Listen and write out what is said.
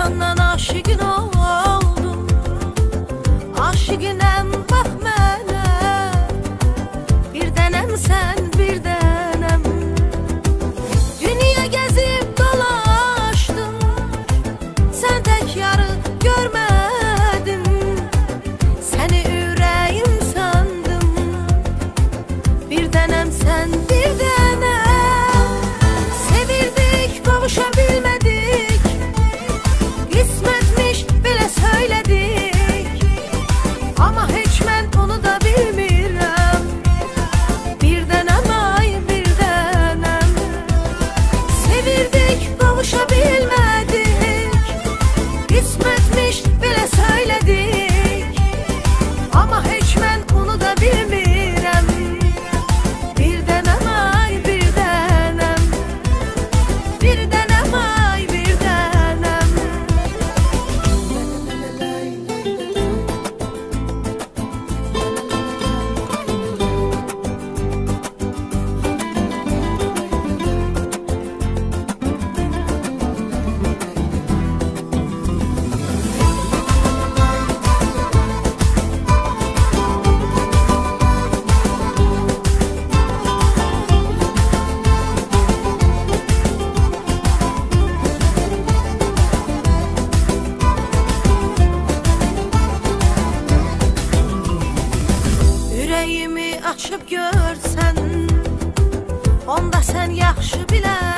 Senden aşıgın oldum. Aşıgınəm bax mənə Bir dənəm sən bir dənəm Dünya gəzib dolaşdım Sən tək yarı görmədim Səni ürəyim sandım. Bir dənəm sən açıb görsən Onda sən yaxşı bilərsən.